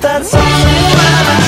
That's all